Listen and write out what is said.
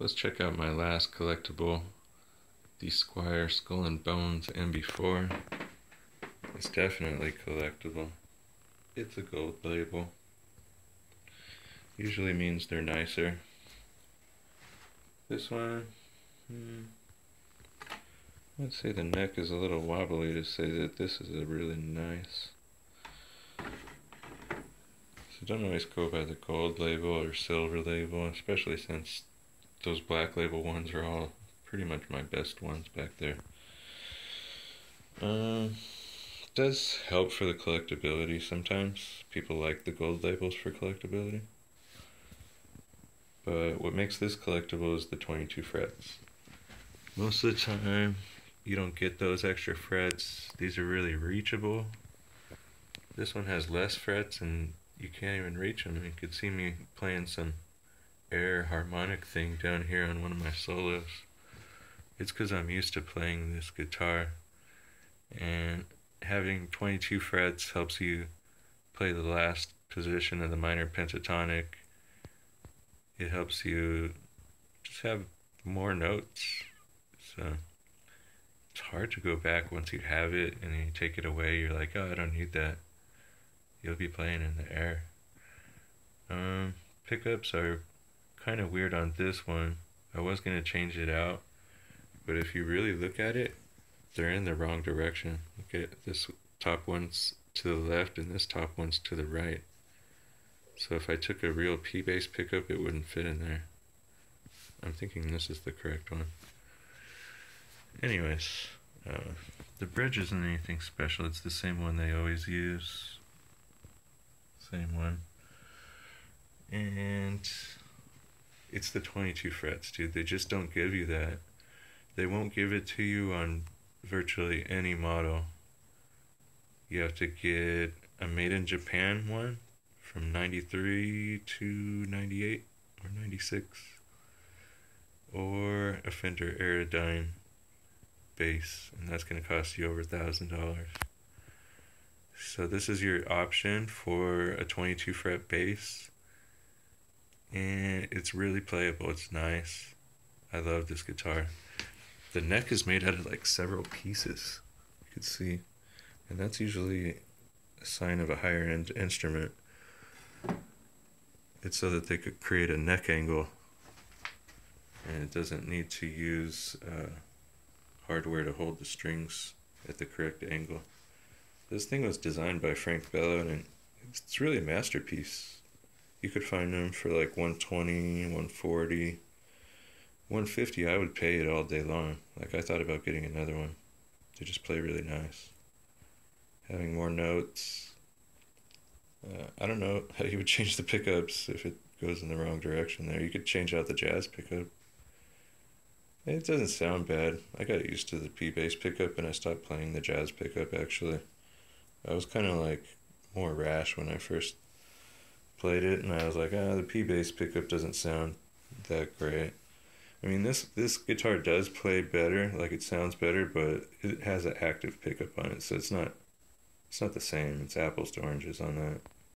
Let's check out my last collectible, the Squier Skull and Bones MB4. It's definitely collectible. It's a gold label. Usually means they're nicer. This one, hmm, I'd say the neck is a little wobbly to say that this is a really nice. So don't always go by the gold label or silver label, especially since those black label ones are all pretty much my best ones back there. Um, does help for the collectability sometimes. People like the gold labels for collectability. But what makes this collectible is the 22 frets. Most of the time, you don't get those extra frets. These are really reachable. This one has less frets and you can't even reach them. You could see me playing some air harmonic thing down here on one of my solos. It's because I'm used to playing this guitar and having 22 frets helps you play the last position of the minor pentatonic. It helps you just have more notes. So it's hard to go back once you have it and then you take it away. You're like, oh, I don't need that. You'll be playing in the air. Um, pickups are kind of weird on this one. I was going to change it out, but if you really look at it, they're in the wrong direction. Look at this top one's to the left and this top one's to the right. So if I took a real P-bass pickup, it wouldn't fit in there. I'm thinking this is the correct one. Anyways, uh, the bridge isn't anything special. It's the same one they always use. Same one. And it's the 22 frets, dude. They just don't give you that. They won't give it to you on virtually any model. You have to get a made in Japan one from 93 to 98 or 96 or a Fender Aerodyne bass and that's going to cost you over a thousand dollars so this is your option for a 22 fret bass and it's really playable. It's nice. I love this guitar. The neck is made out of like several pieces. You can see, and that's usually a sign of a higher end instrument. It's so that they could create a neck angle, and it doesn't need to use uh, hardware to hold the strings at the correct angle. This thing was designed by Frank Bello, and it's really a masterpiece you could find them for like 120 140 150 i would pay it all day long. Like i thought about getting another one to just play really nice. Having more notes. Uh, i don't know how you would change the pickups if it goes in the wrong direction there. You could change out the jazz pickup. It doesn't sound bad. I got used to the p bass pickup and i stopped playing the jazz pickup actually. I was kind of like more rash when i first played it and I was like, ah, the P bass pickup doesn't sound that great. I mean, this this guitar does play better, like it sounds better, but it has an active pickup on it, so it's not it's not the same. It's apples to oranges on that.